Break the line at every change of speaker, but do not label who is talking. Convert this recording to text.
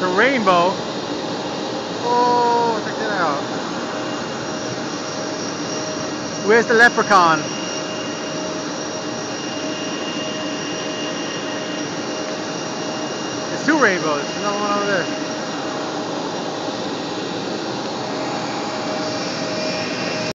The rainbow. Oh, check that out. Where's the leprechaun? There's two rainbows. There's Another one over there.